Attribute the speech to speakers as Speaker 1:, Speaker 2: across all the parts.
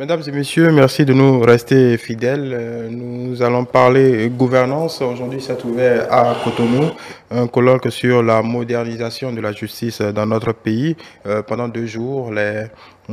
Speaker 1: Mesdames et messieurs, merci de nous rester fidèles. Euh, nous allons parler gouvernance. Aujourd'hui, c'est ouvert à Cotonou un colloque sur la modernisation de la justice dans notre pays. Euh, pendant deux jours, les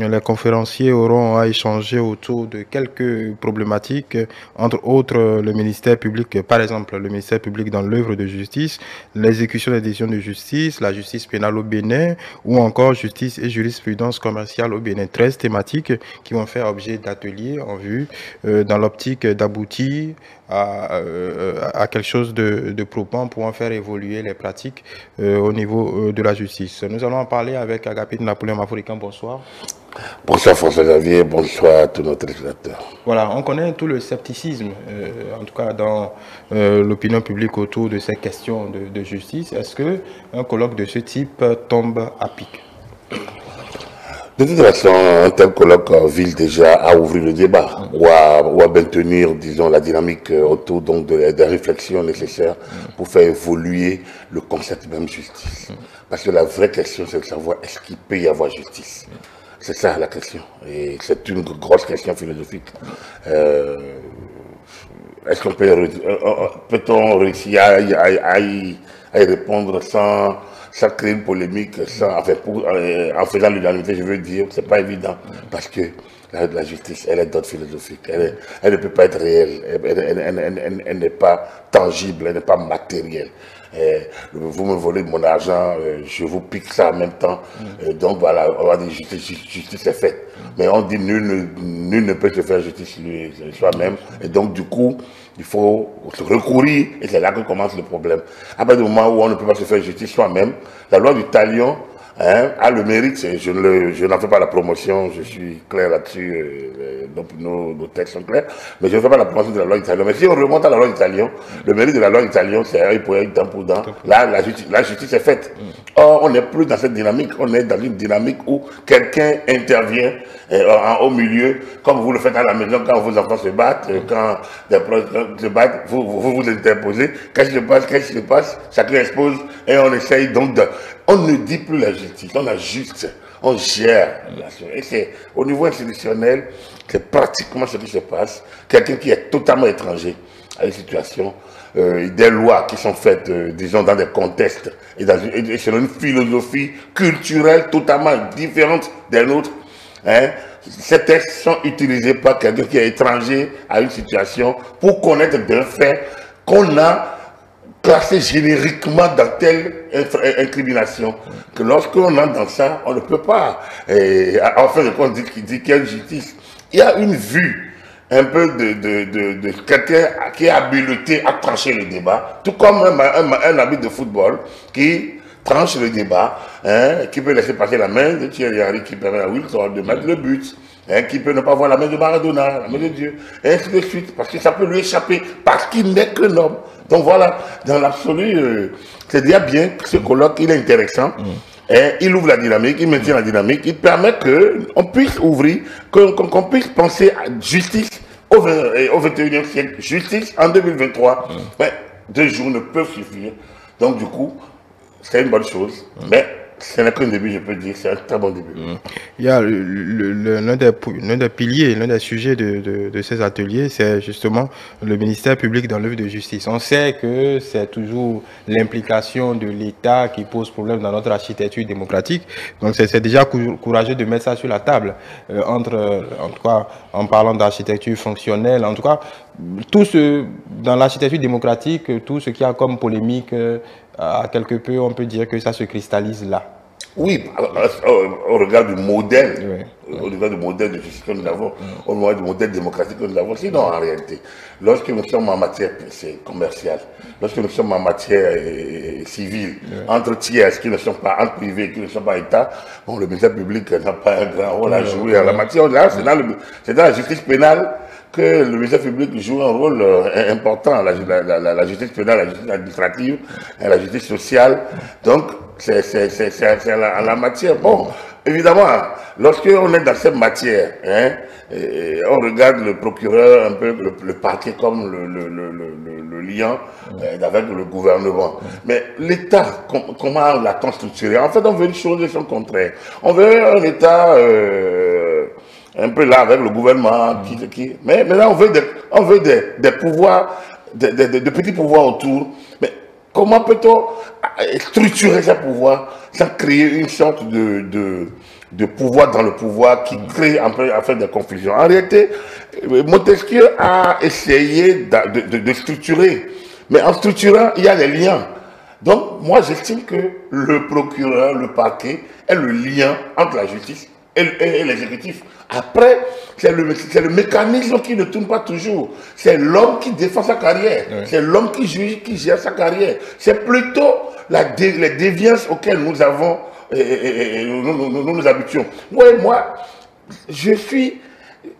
Speaker 1: les conférenciers auront à échanger autour de quelques problématiques, entre autres le ministère public, par exemple le ministère public dans l'œuvre de justice, l'exécution des décisions de justice, la justice pénale au Bénin ou encore justice et jurisprudence commerciale au Bénin. 13 thématiques qui vont faire objet d'ateliers en vue euh, dans l'optique d'aboutir à, euh, à, quelque chose de, de probant pour en faire évoluer les pratiques euh, au niveau de la justice. Nous allons en parler avec Agapit Napoléon Mafricain. Bonsoir.
Speaker 2: Bonsoir François Xavier, bonsoir à tous nos téléspectateurs.
Speaker 1: Voilà, on connaît tout le scepticisme, euh, en tout cas dans euh, l'opinion publique autour de ces questions de, justice. Est-ce qu'un colloque de ce type tombe à pic?
Speaker 2: De toute façon, un tel colloque vise déjà à ouvrir le débat ou, à, maintenir, disons, la dynamique autour donc, de, des réflexions nécessaires pour faire évoluer le concept même justice. Parce que la vraie question, c'est de savoir est-ce qu'il peut y avoir justice c'est ça la question. Et c'est une grosse question philosophique. Euh, est-ce qu'on peut, euh, euh, peut-on réussir à, y, répondre sans, créer une polémique, en faisant l'unanimité, je veux dire, c'est pas évident. Parce que la, justice, elle est d'autres philosophique. Elle, elle, ne peut pas être réelle. elle n'est pas tangible, elle n'est pas matérielle. Eh, vous me volez mon argent, euh, je vous pique ça en même temps. Mm. Euh, donc voilà, on va dire justice, justice est faite. Mais on dit nul, nul ne peut se faire justice soi-même. Et donc du coup, il faut recourir, et c'est là que commence le problème. À partir du moment où on ne peut pas se faire justice soi-même, la loi du talion hein, a le mérite, je n'en fais pas la promotion, je suis clair là-dessus, euh, nos, nos, textes sont clairs, mais je ne fais pas la promotion de la loi italienne. Mais si on remonte à la loi italienne, le mérite de la loi italienne, c'est un pour un, dent pour dent. Là, la justice, la justice est faite. Or, on n'est plus dans cette dynamique, on est dans une dynamique où quelqu'un intervient euh, en, au milieu, comme vous le faites à la maison quand vos enfants se battent, euh, quand des proches se battent, vous vous, vous, interposez. Qu'est-ce qui se passe? Qu'est-ce qui se passe? Chacun expose et on essaye donc de... On ne dit plus la justice, on a juste, on gère la Et c'est au niveau institutionnel, c'est pratiquement ce qui se passe. Quelqu'un qui est totalement étranger à une situation, euh, des lois qui sont faites, euh, disons, dans des contextes et, dans une, selon une philosophie culturelle totalement différente des nôtres. Hein? Ces textes sont utilisés par quelqu'un qui est étranger à une situation pour connaître des faits qu'on a classé génériquement dans telle incrimination, que lorsqu'on entre dans ça, on ne peut pas, en fait, on dit qu'il y a une justice. Il y a une vue un peu de, de, de, quelqu'un qui est habilité à trancher le débat, tout comme un, un, habit de football qui tranche le débat, hein, qui peut laisser passer la main de Thierry Henry, qui permet à Wilson de mettre le but, hein, qui peut ne pas voir la main de Maradona, la main de Dieu, et ainsi de suite, parce que ça peut lui échapper, parce qu'il n'est que l'homme. Donc voilà, dans l'absolu, euh, c'est déjà bien que ce colloque, il est intéressant. Mm. Et il ouvre la dynamique, il maintient la dynamique, il permet qu'on puisse ouvrir, qu'on puisse penser à justice au, au 21e siècle, justice en 2023. Mm. Mais deux jours ne peuvent suffire. Donc du coup, c'est une bonne chose. Mm. Mais c'est un début, je peux dire, c'est un très bon début. Mm.
Speaker 1: Il y a l'un des, piliers, l'un des sujets de, de, ces ateliers, c'est justement le ministère public dans l'œuvre de justice. On sait que c'est toujours l'implication de l'État qui pose problème dans notre architecture démocratique. Donc c'est déjà courageux de mettre ça sur la table, euh, entre, en tout cas, en parlant d'architecture fonctionnelle, en tout cas, tout ce, dans l'architecture démocratique, tout ce qui a comme polémique, euh, à quelque peu, on peut dire que ça se cristallise là.
Speaker 2: Oui, au regard du modèle, au regard du modèle de justice que nous avons, au regard du modèle démocratique que nous avons. Sinon, en réalité, lorsque nous sommes en matière commerciale, lorsque nous sommes en matière euh, civile, entre tiers qui ne sont pas, entre privés qui ne sont pas État, bon, le ministère public n'a pas un grand rôle à jouer en la matière. C'est dans, dans, la justice pénale que le ministère public joue un rôle euh, important, la, la, justice pénale, la justice administrative, la justice sociale. Donc, c'est la, la matière. Bon, évidemment, lorsqu'on est dans cette matière, hein, on regarde le procureur, un peu le, parquet comme le, le, le lien euh, avec le gouvernement. Mais l'État, comment l'a-t-on structuré En fait, on veut une chose et son contraire. On veut un État... Euh, un peu là avec le gouvernement. Qui, qui, mais maintenant, on veut des, on veut des, des pouvoirs, des, des, des, petits pouvoirs autour. Mais comment peut-on structurer ces pouvoirs sans créer une sorte de, de, de pouvoir dans le pouvoir qui crée en fait des confusions En réalité, Montesquieu a essayé de, de, de structurer. Mais en structurant, il y a des liens. Donc, moi, j'estime que le procureur, le parquet, est le lien entre la justice et, l'exécutif. Après, c'est le, le, mécanisme qui ne tourne pas toujours. C'est l'homme qui défend sa carrière. C'est l'homme qui juge, qui gère sa carrière. C'est plutôt la les déviances auxquelles nous avons, et, nous, nous, nous, habituons. Moi, moi, je suis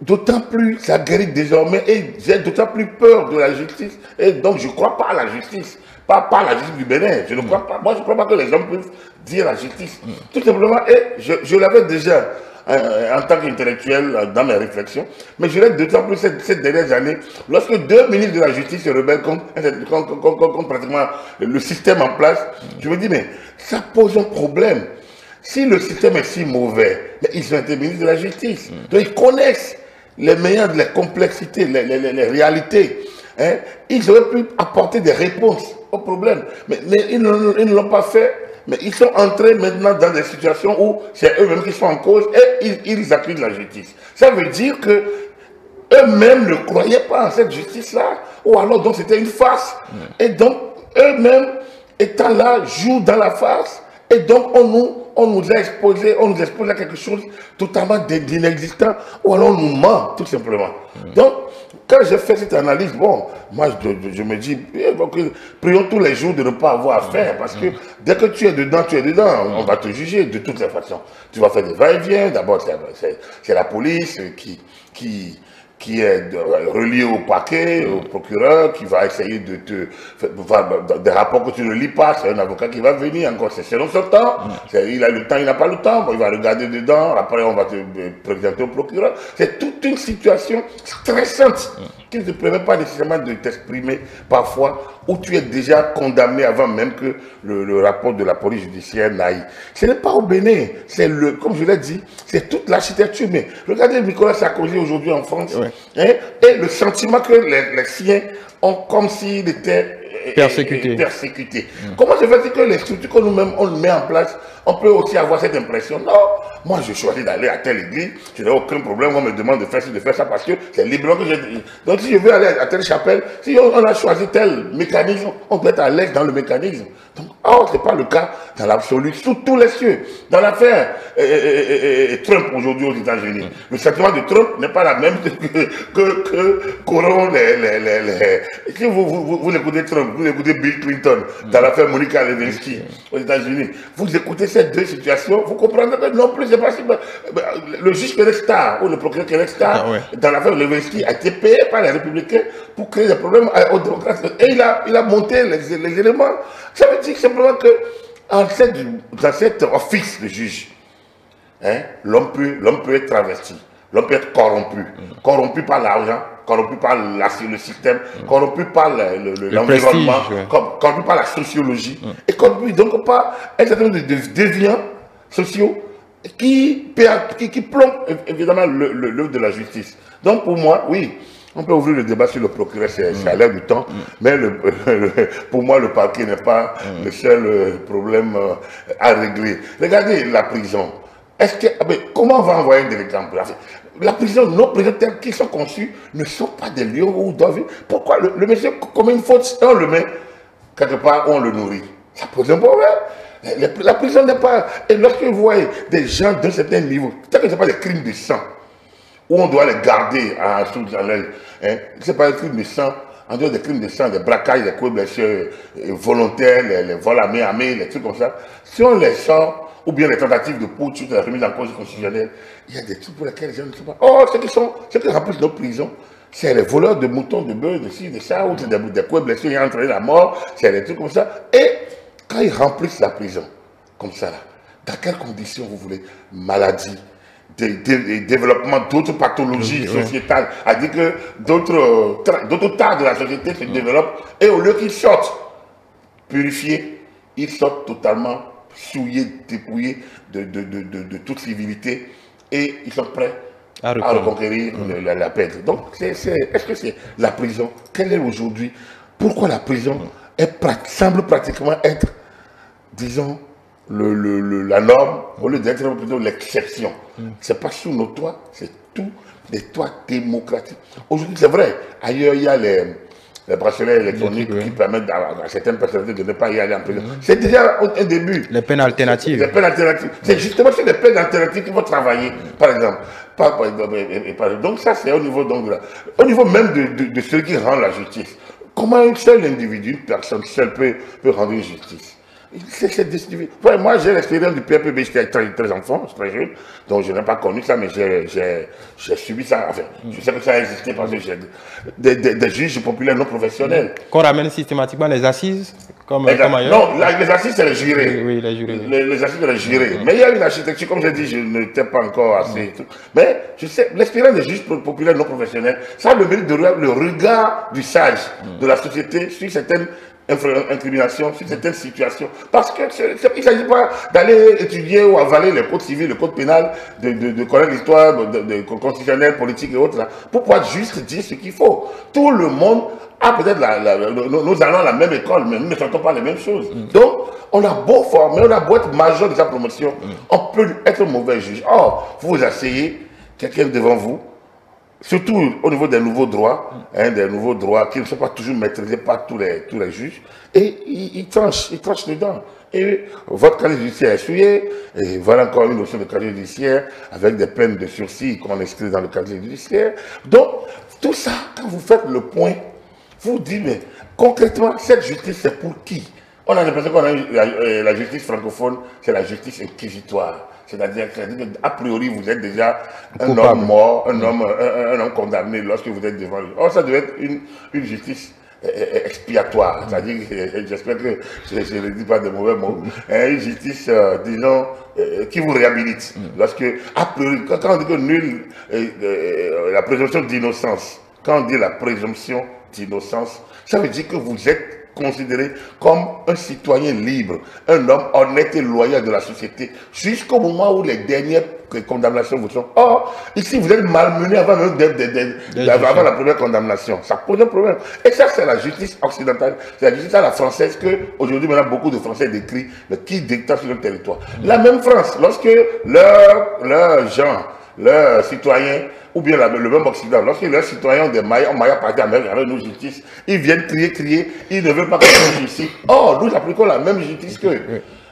Speaker 2: d'autant plus aguerri désormais et j'ai d'autant plus peur de la justice. Et donc, je ne crois pas à la justice. Pas, pas la justice du Bénin. Je ne crois pas. Moi, je ne crois pas que les hommes puissent dire la justice. Tout simplement. Et je, je l'avais déjà en tant qu'intellectuel euh, dans mes réflexions. Mais je l'ai d'autant plus ces, dernières années, lorsque deux ministres de la justice se rebellent contre, contre, pratiquement le système en place, je me dis, mais ça pose un problème. Si le système est si mauvais, ils ont été ministres de la justice. Donc ils connaissent les meilleures, les complexités, les, les, les réalités. Hein. Ils auraient pu apporter des réponses au problème. Mais, mais ils ne l'ont pas fait mais ils sont entrés maintenant dans des situations où c'est eux-mêmes qui sont en cause et ils, ils appliquent la justice. Ça veut dire que eux-mêmes ne croyaient pas en cette justice-là, ou alors donc c'était une farce. Et donc eux-mêmes étant là, jouent dans la farce, et donc on nous, on nous a exposé, on nous expose à quelque chose totalement d'inexistant, ou alors on nous ment, tout simplement. Donc, quand je fais cette analyse, bon, moi je, me dis, prions tous les jours de ne pas avoir à faire, parce que dès que tu es dedans, tu es dedans, on va te juger de toutes les façons. Tu vas faire des va-et-vient, d'abord c'est la police qui, qui, qui est relié au paquet, au procureur, qui va essayer de te... des rapports que tu ne lis pas, c'est un avocat qui va venir encore, c'est selon son temps, il a le temps, il n'a pas le temps, il va regarder dedans, après on va te présenter au procureur. C'est toute une situation stressante qui ne te permet pas nécessairement de t'exprimer parfois où tu es déjà condamné avant même que le, rapport de la police judiciaire n'aille. Ce n'est pas au Bénin, c'est le, comme je l'ai dit, c'est toute l'architecture. Mais regardez Nicolas Sarkozy aujourd'hui en France, hein, et le sentiment que les, siens ont comme s'il était
Speaker 1: persécuté.
Speaker 2: persécuté. Mm. Comment se fait-il que les structures que nous-mêmes on met en place, on peut aussi avoir cette impression? Non, moi je choisis d'aller à telle église, je n'ai aucun problème, on me demande de faire ci, de faire ça parce que c'est libre que j'ai. Donc si je veux aller à telle chapelle, si on, a choisi tel mécanisme, on peut être à l'aise dans le mécanisme. Donc, or, ce n'est pas le cas dans l'absolu, sous tous les cieux. Dans l'affaire Trump aujourd'hui aux États-Unis, le sentiment de Trump n'est pas la même que qu'auront que, les, les, les, les, Si vous, vous, vous, écoutez Trump, vous écoutez Bill Clinton dans l'affaire Monica Lewinsky aux États-Unis, vous écoutez ces deux situations, vous comprendrez que non plus Le juge Kereksta ou le procureur Kereksta ah dans l'affaire Lewinsky a été payé par les républicains pour créer des problèmes aux démocrates. Et il a, il a monté les, les éléments. Ça veut dire simplement que en cette, dans cet office de juge, hein, l'homme peut, peut être travesti, l'homme peut être corrompu, mm. corrompu par l'argent, corrompu par la, le système, mm. corrompu par l'environnement, le, corrompu par la sociologie, mm. et corrompu donc par un certain nombre de déviants sociaux qui, qui, qui plombent évidemment l'œuvre de la justice. Donc pour moi, oui, on peut ouvrir le débat sur le procureur, c'est à l'air du temps, mais le, pour moi, le parquet n'est pas le seul euh, problème euh, à régler. Regardez la prison. Est-ce que, ah ben, comment on va envoyer un délinquant La prison, nos prisons telles qu'ils sont conçus ne sont pas des lieux où on doit vivre. Pourquoi le, monsieur commet une faute, on le met quelque part, on le nourrit Ça pose un problème. La prison n'est pas... Et lorsque vous voyez des gens d'un certain niveau, tant que ce n'est pas des crimes de sang, où on doit les garder à sous l'aile. Hein. Ce n'est pas un crime de sang, en dehors des crimes de sang, des braquages, des coups blessures euh, volontaires, les, vols à main les trucs comme ça. Si on les sort, ou bien les tentatives de putsch, la remise en cause constitutionnelle, il y a des trucs pour lesquels les gens ne sont pas. Oh, ceux qui sont, ceux qui remplissent nos prisons, c'est les voleurs de moutons, de bœufs, de ci, de ça, ou des, des coups blessures, ils ont entraîné la mort, c'est des trucs comme ça. Et quand ils remplissent la prison, comme ça là, dans quelles conditions vous voulez Maladie, des, développement d'autres pathologies sociétales, à dire que d'autres tas de la société se développent, et au lieu qu'ils sortent purifiés, ils sortent totalement souillés, dépouillés de, de, de, de, toute civilité, et ils sont prêts à, reconquérir. la, la, paix. Donc, est-ce que c'est la prison? Quelle est aujourd'hui? Pourquoi la prison semble pratiquement être, disons, le, la norme au lieu d'être plutôt l'exception mm. C'est pas sous nos toits, c'est tout des toits démocratiques. Aujourd'hui, c'est vrai, ailleurs, il y a les, les bracelets électroniques qui permettent à, certaines personnalités de ne pas y aller en prison. Mm. C'est déjà un début.
Speaker 1: Les peines alternatives.
Speaker 2: Les peines alternatives. C'est justement sur les peines alternatives qu'il faut travailler, par exemple. donc ça, c'est au niveau, donc, au niveau même de, de, de celui qui rend la justice. Comment un seul individu, une personne seule peut, peut rendre une justice? Ouais, moi, j'ai l'expérience du PPB, j'étais très, très enfant, très jeune, donc je n'ai pas connu ça, mais j'ai subi ça. Enfin, je sais que ça a existé parce que j'ai des, des, juges populaires non professionnels.
Speaker 1: Qu'on ramène systématiquement les assises comme, comme
Speaker 2: ailleurs Non, les assises, c'est les jurés.
Speaker 1: Oui, les jurés.
Speaker 2: Les, assises, c'est les jurés. Mais il y a une architecture, comme j'ai dit, je n'étais pas encore assez. Mais je sais, l'expérience des juges populaires non professionnels, ça a le mérite de le regard du sage de la société sur certaines incrimination sur certaines situations. Parce qu'il ne s'agit pas d'aller étudier ou avaler le code civil, le code pénal, de, de, connaître l'histoire de, de, constitutionnelle, politique et autres, là, pour pouvoir juste dire ce qu'il faut. Tout le monde a peut-être, la, nous allons à la même école, mais nous ne sentons pas les mêmes choses. Mm. Donc, on a beau former, on a beau être majeur de sa promotion, mm. on peut être mauvais juge. Or, vous asseyez quelqu'un devant vous, surtout au niveau des nouveaux droits, hein, des nouveaux droits qui ne sont pas toujours maîtrisés par tous les, tous les juges, et ils, tranchent, ils tranchent dedans. Et votre casier judiciaire est souillé, et voilà encore une notion de casier judiciaire avec des peines de sursis qu'on inscrit dans le casier judiciaire. Donc, tout ça, quand vous faites le point, vous dites, mais concrètement, cette justice, c'est pour qui? On a l'impression qu'on a la, la justice francophone, c'est la justice inquisitoire. C'est-à-dire qu'a priori, vous êtes déjà un homme mort, un homme, un, homme condamné lorsque vous êtes devant lui. Or, ça devait être une, une justice eh, eh, expiatoire. C'est-à-dire, j'espère que je ne dis pas de mauvais mots, hein, une justice, euh, disons, euh, qui vous réhabilite. Mm. Lorsque, a priori, quand on dit que nul, euh, la présomption d'innocence, quand on dit la présomption d'innocence, ça veut dire que vous êtes considéré comme un citoyen libre, un homme honnête et loyal de la société, jusqu'au moment où les dernières condamnations vous sont. Or, ici, vous êtes malmené avant la première condamnation. Ça pose un problème. Et ça, c'est la justice occidentale. C'est la justice à la française que, aujourd'hui, maintenant, beaucoup de Français décrivent, mais qui dictent sur le territoire? La même France, lorsque leurs leur gens, leurs citoyens ou bien le même Occident, lorsque les citoyens de Maya, ont Maya parti avec nos justices, ils viennent crier, crier, ils ne veulent pas qu'on soit ici. Or, nous appliquons la même justice qu'eux.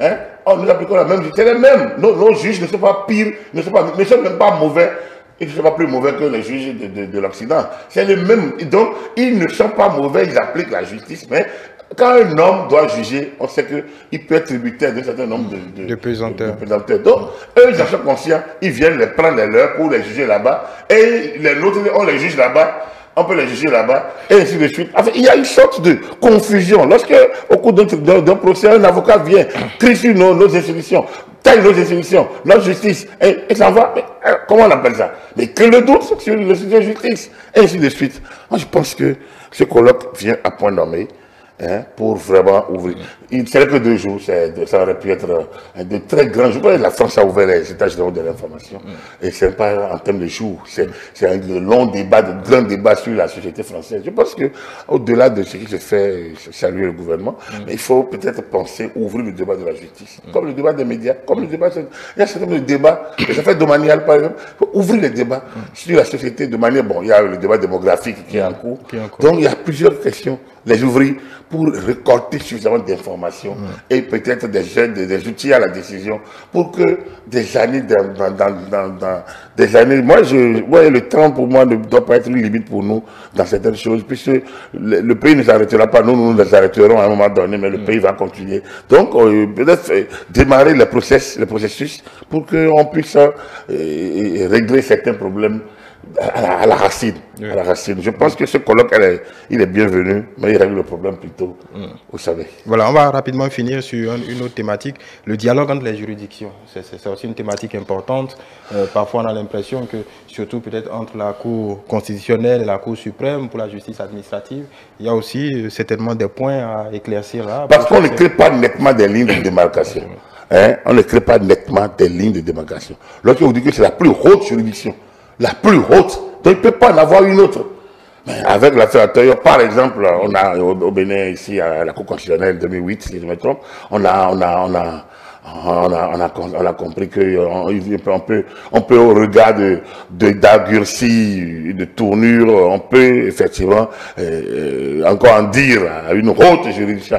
Speaker 2: Hein? Or, nous appliquons la même justice. Les mêmes. Nos, nos, juges ne sont pas pires, ne sont, pas, ne sont même pas mauvais. Ils ne sont pas plus mauvais que les juges de, de, de l'Occident. C'est les mêmes. Donc, ils ne sont pas mauvais, ils appliquent la justice, mais quand un homme doit juger, on sait qu'il peut être tributaire d'un certain nombre de,
Speaker 1: de, de pesanteurs.
Speaker 2: Donc, eux, ils en sont conscients, ils viennent les prendre les leurs pour les juger là-bas, et les autres, on les juge là-bas, on peut les juger là-bas, et ainsi de suite. Enfin, il y a une sorte de confusion. Lorsque, au cours d'un procès, un avocat vient, crie sur nos, nos institutions, taille nos institutions, notre justice, et, et ça va, mais, comment on appelle ça? Mais que le doute sur le de justice, et ainsi de suite. Moi, je pense que ce colloque vient à point nommé. Hein, pour vraiment ouvrir. Il serait que deux jours, ça aurait pu être de très grands jours. La France a ouvert les états généraux de l'information. Mm. Et c'est pas en termes de jours, c'est un long débat, de grand débat sur la société française. Je pense que au-delà de ce qui se fait, saluer le gouvernement, mm. mais il faut peut-être penser ouvrir le débat de la justice, mm. comme le débat des médias, comme le débat. Il y a un certain nombre de débats, les affaires domaniales par exemple, il faut ouvrir les débats sur la société de manière. Bon, il y a le débat démographique qui est en cours. Donc il y a plusieurs questions les ouvrir pour récolter suffisamment d'informations et peut-être des jeunes, des, outils à la décision pour que des années des années. Moi, je, ouais, le temps pour moi ne doit pas être une limite pour nous dans certaines choses, puisque le, pays ne s'arrêtera pas. Nous, nous nous arrêterons à un moment donné, mais le pays va continuer. Donc, euh, peut-être euh, démarrer le process, le processus pour qu'on puisse euh, régler certains problèmes à la, racine, à la racine. Je pense que ce colloque, il est bienvenu, mais il règle le problème plutôt, mm. vous savez.
Speaker 1: Voilà, on va rapidement finir sur une autre thématique, le dialogue entre les juridictions. C'est aussi une thématique importante. Euh, parfois, on a l'impression que, surtout peut-être entre la Cour constitutionnelle et la Cour suprême pour la justice administrative, il y a aussi euh, certainement des points à éclaircir là.
Speaker 2: Parce qu'on ne crée pas nettement des lignes de démarcation. Hein? On ne crée pas nettement des lignes de démarcation. Lorsque vous dites que c'est la plus haute juridiction, la plus haute. Donc il ne peut pas en avoir une autre. Mais avec l'affaire par exemple, on a au, Bénin, ici, à la Cour constitutionnelle 2008, si je me trompe, on a, on a, on a, on a, on a, on a compris qu'on peut, on peut, au regard de, de de tournure, on peut effectivement euh, encore en dire à une haute juridiction,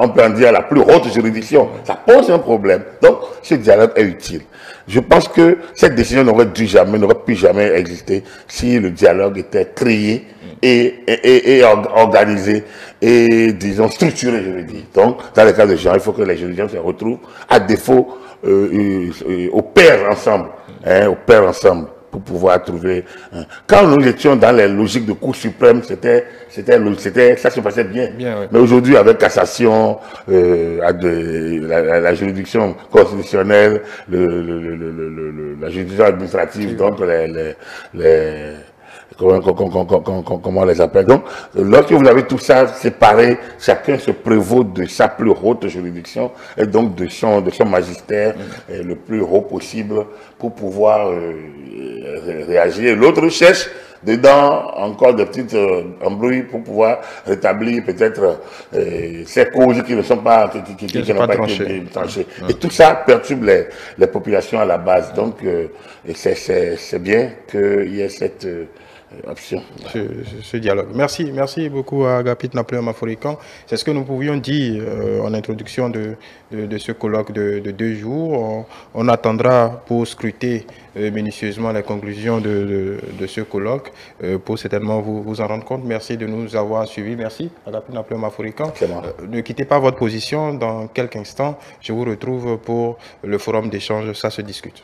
Speaker 2: on peut en dire à la plus haute juridiction. Ça pose un problème. Donc, ce dialogue est utile. Je pense que cette décision n'aurait dû jamais, n'aurait pu jamais exister si le dialogue était créé et, et, et, organisé et, disons, structuré, je veux dire. Donc, dans le cas de gens, il faut que les juridiction se retrouvent, à défaut, euh, euh, au pair ensemble, hein, au pair ensemble pour pouvoir trouver. Hein. Quand nous étions dans les logiques de Cour suprême, c'était, c'était, c'était, ça se passait bien. Mais aujourd'hui, avec cassation, euh, la, la, juridiction constitutionnelle, le, le, le, la juridiction administrative, donc les, les comment, on les appelle. Donc, lorsque vous avez tout ça séparé, chacun se prévaut de sa plus haute juridiction et donc de son, de son magistère mm. le plus haut possible pour pouvoir euh, réagir. L'autre cherche dedans encore des petites euh, embrouilles pour pouvoir rétablir peut-être euh, ces causes qui ne sont pas, qui, qui, n'ont pas, été tranchées. Et tout ça perturbe les, les populations à la base. Donc, c'est bien qu'il y ait cette
Speaker 1: option. Ce, dialogue. Merci, merci beaucoup à Agapit Napoléon Maforican. C'est ce que nous pouvions dire euh, en introduction de, de, ce colloque de, deux jours. On, attendra pour scruter euh, minutieusement les conclusions de, ce colloque euh, pour certainement vous, vous en rendre compte. Merci de nous avoir suivis. Merci Agapit Napoléon Maforican. ne quittez pas votre position. Dans quelques instants, je vous retrouve pour le forum d'échange. Ça se discute.